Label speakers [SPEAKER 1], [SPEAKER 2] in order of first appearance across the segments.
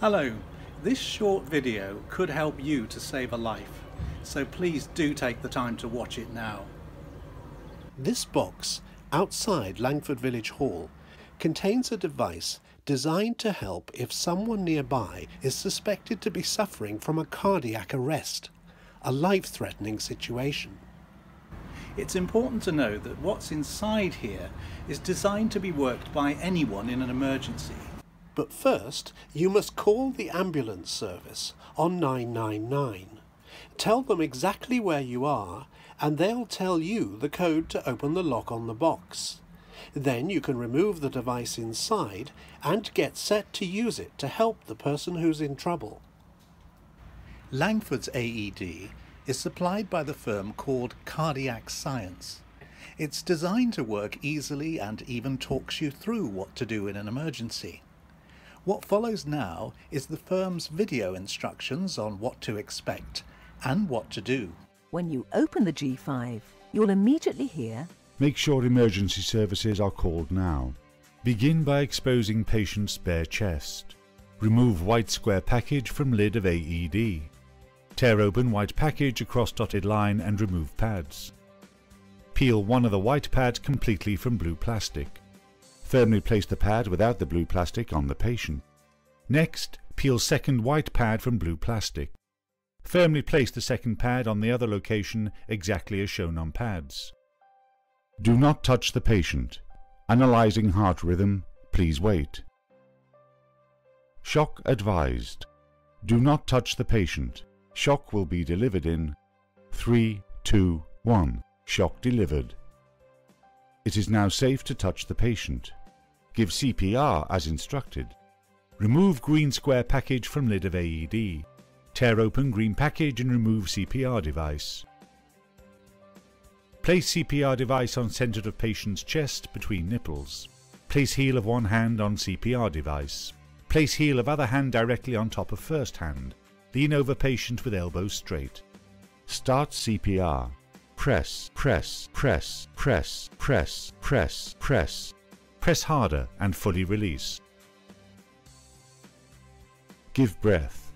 [SPEAKER 1] Hello, this short video could help you to save a life, so please do take the time to watch it now.
[SPEAKER 2] This box, outside Langford Village Hall, contains a device designed to help if someone nearby is suspected to be suffering from a cardiac arrest, a life-threatening situation.
[SPEAKER 1] It's important to know that what's inside here is designed to be worked by anyone in an emergency.
[SPEAKER 2] But first, you must call the ambulance service on 999. Tell them exactly where you are and they'll tell you the code to open the lock on the box. Then you can remove the device inside and get set to use it to help the person who's in trouble.
[SPEAKER 1] Langford's AED is supplied by the firm called Cardiac Science. It's designed to work easily and even talks you through what to do in an emergency. What follows now is the firm's video instructions on what to expect and what to do.
[SPEAKER 3] When you open the G5, you'll immediately hear
[SPEAKER 4] Make sure emergency services are called now. Begin by exposing patient's bare chest. Remove white square package from lid of AED. Tear open white package across dotted line and remove pads. Peel one of the white pads completely from blue plastic. Firmly place the pad without the blue plastic on the patient. Next, peel second white pad from blue plastic. Firmly place the second pad on the other location exactly as shown on pads. Do not touch the patient. Analyzing heart rhythm, please wait. Shock advised. Do not touch the patient. Shock will be delivered in 3, 2, 1. Shock delivered. It is now safe to touch the patient. Give CPR as instructed. Remove green square package from lid of AED. Tear open green package and remove CPR device. Place CPR device on center of patient's chest between nipples. Place heel of one hand on CPR device. Place heel of other hand directly on top of first hand. Lean over patient with elbows straight. Start CPR. Press, press, press, press, press, press, press. Press harder and fully release. Give breath.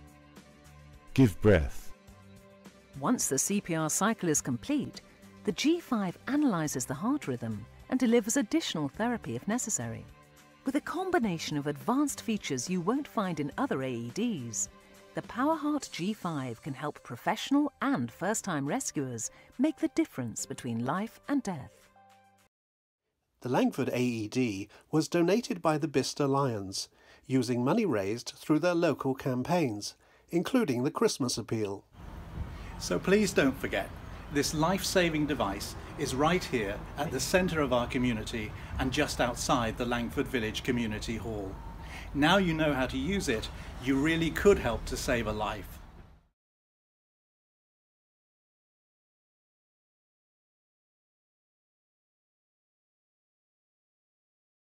[SPEAKER 4] Give breath.
[SPEAKER 3] Once the CPR cycle is complete, the G5 analyzes the heart rhythm and delivers additional therapy if necessary. With a combination of advanced features you won't find in other AEDs, the PowerHeart G5 can help professional and first-time rescuers make the difference between life and death.
[SPEAKER 2] The Langford AED was donated by the Bicester Lions, using money raised through their local campaigns, including the Christmas appeal.
[SPEAKER 1] So please don't forget, this life-saving device is right here at the centre of our community and just outside the Langford Village Community Hall. Now you know how to use it, you really could help to save a life.